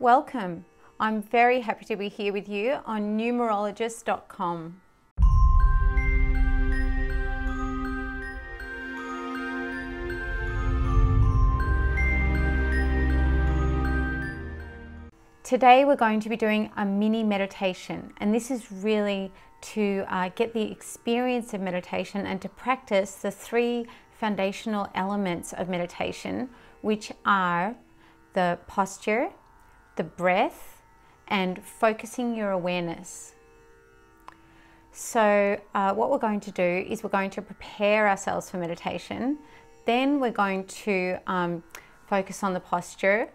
Welcome. I'm very happy to be here with you on numerologist.com. Today we're going to be doing a mini meditation and this is really to uh, get the experience of meditation and to practice the three foundational elements of meditation which are the posture, the breath and focusing your awareness. So uh, what we're going to do is we're going to prepare ourselves for meditation then we're going to um, focus on the posture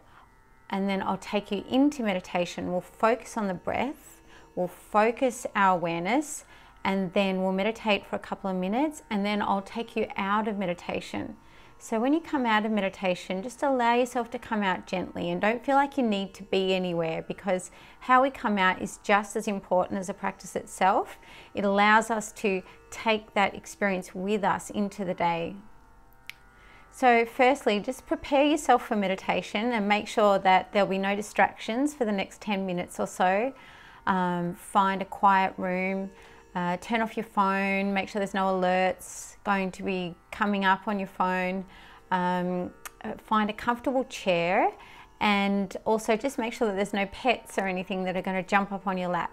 and then I'll take you into meditation. We'll focus on the breath, we'll focus our awareness, and then we'll meditate for a couple of minutes, and then I'll take you out of meditation. So when you come out of meditation, just allow yourself to come out gently and don't feel like you need to be anywhere because how we come out is just as important as the practice itself. It allows us to take that experience with us into the day. So, firstly, just prepare yourself for meditation and make sure that there'll be no distractions for the next 10 minutes or so. Um, find a quiet room, uh, turn off your phone, make sure there's no alerts going to be coming up on your phone. Um, uh, find a comfortable chair and also just make sure that there's no pets or anything that are going to jump up on your lap.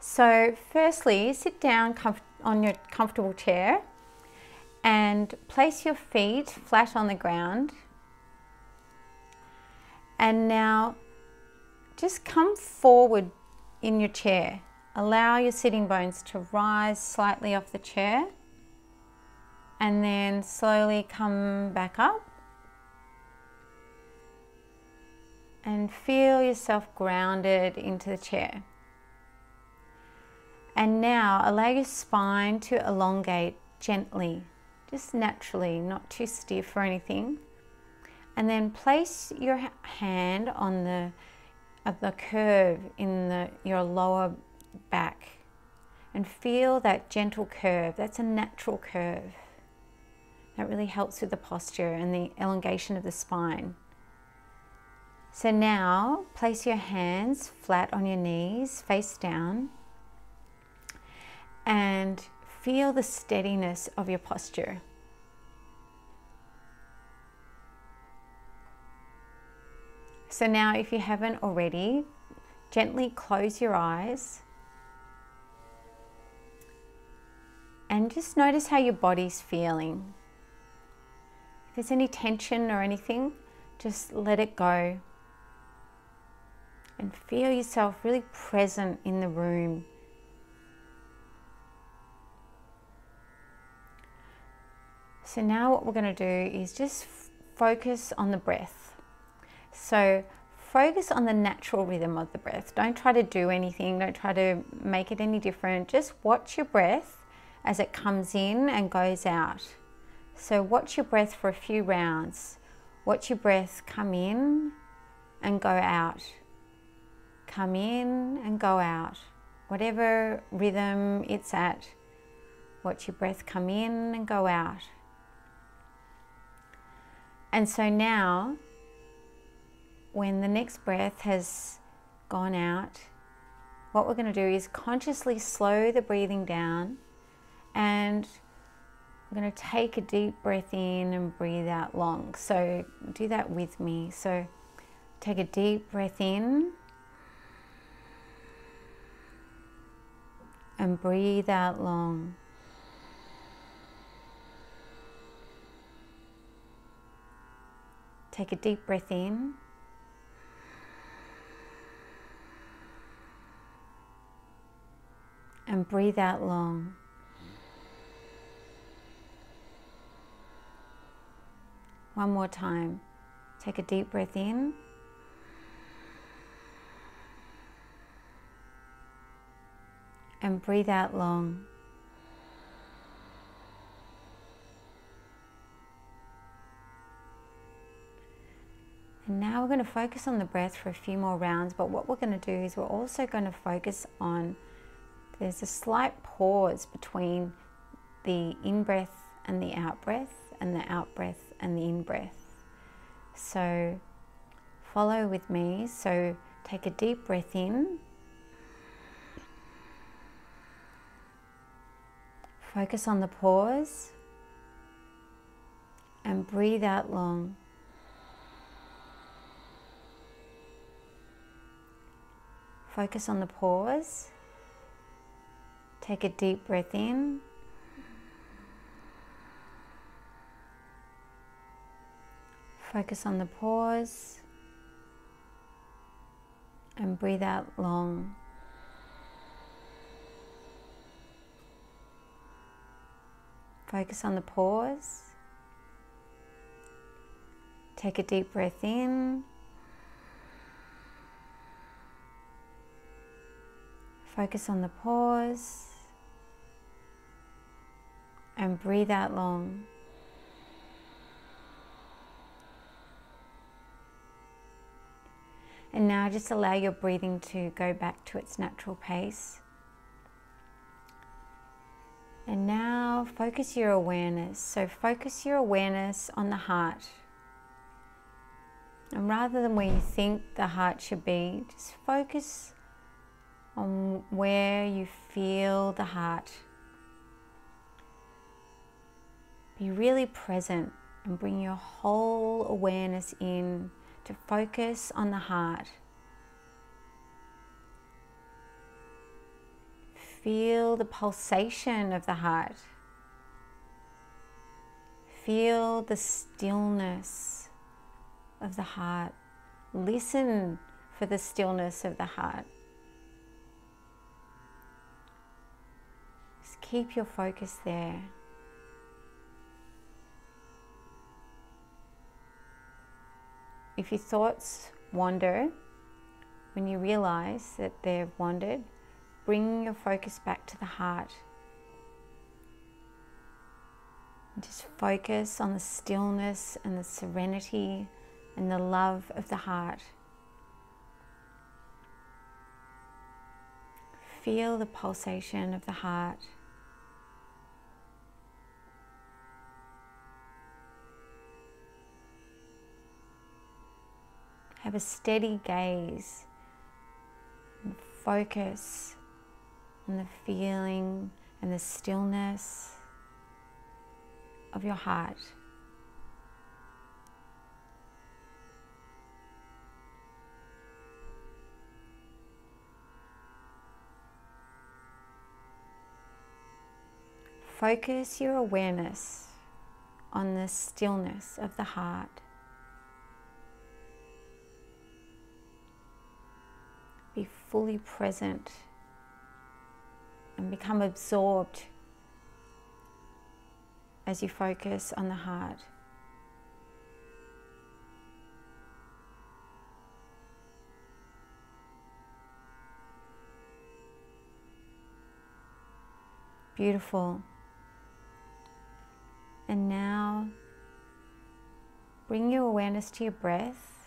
So, firstly, sit down on your comfortable chair and place your feet flat on the ground. And now just come forward in your chair. Allow your sitting bones to rise slightly off the chair and then slowly come back up. And feel yourself grounded into the chair. And now allow your spine to elongate gently just naturally, not too stiff or anything. And then place your hand on the, the curve in the, your lower back and feel that gentle curve. That's a natural curve. That really helps with the posture and the elongation of the spine. So now place your hands flat on your knees, face down, and Feel the steadiness of your posture. So now if you haven't already, gently close your eyes and just notice how your body's feeling. If there's any tension or anything, just let it go. And feel yourself really present in the room So now what we're going to do is just focus on the breath. So focus on the natural rhythm of the breath. Don't try to do anything, don't try to make it any different. Just watch your breath as it comes in and goes out. So watch your breath for a few rounds. Watch your breath come in and go out. Come in and go out. Whatever rhythm it's at, watch your breath come in and go out. And so now, when the next breath has gone out, what we're going to do is consciously slow the breathing down and I'm going to take a deep breath in and breathe out long. So do that with me. So take a deep breath in and breathe out long. Take a deep breath in. And breathe out long. One more time. Take a deep breath in. And breathe out long. And now we're going to focus on the breath for a few more rounds, but what we're going to do is we're also going to focus on there's a slight pause between the in breath and the out breath, and the out breath and the in breath. So follow with me. So take a deep breath in. Focus on the pause and breathe out long. Focus on the pause. Take a deep breath in. Focus on the pause and breathe out long. Focus on the pause. Take a deep breath in. Focus on the pause and breathe out long. And now just allow your breathing to go back to its natural pace. And now focus your awareness. So focus your awareness on the heart. And rather than where you think the heart should be, just focus on where you feel the heart. Be really present and bring your whole awareness in to focus on the heart. Feel the pulsation of the heart. Feel the stillness of the heart. Listen for the stillness of the heart. Just keep your focus there. If your thoughts wander, when you realize that they've wandered, bring your focus back to the heart. Just focus on the stillness and the serenity and the love of the heart. Feel the pulsation of the heart. Have a steady gaze and focus on the feeling and the stillness of your heart. Focus your awareness on the stillness of the heart. Be fully present and become absorbed as you focus on the heart. Beautiful. And now bring your awareness to your breath.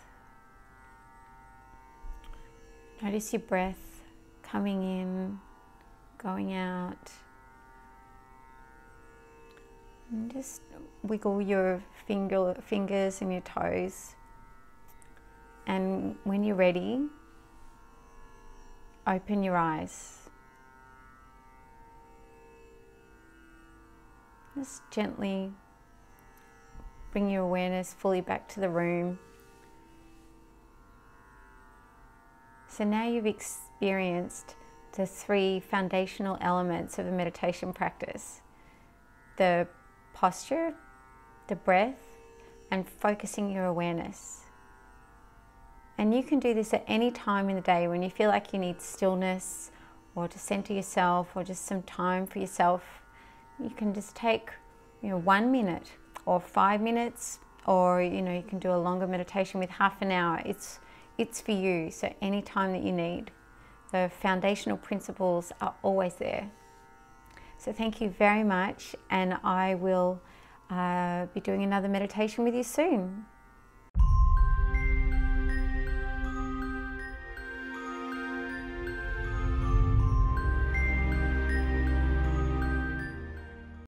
Notice your breath coming in, going out. And just wiggle your finger, fingers and your toes. And when you're ready, open your eyes. Just gently bring your awareness fully back to the room. So now you've experienced the three foundational elements of a meditation practice the posture, the breath, and focusing your awareness. And you can do this at any time in the day when you feel like you need stillness or to center yourself or just some time for yourself. You can just take you know one minute or five minutes or you know you can do a longer meditation with half an hour. It's it's for you. So, anytime that you need, the foundational principles are always there. So, thank you very much, and I will uh, be doing another meditation with you soon.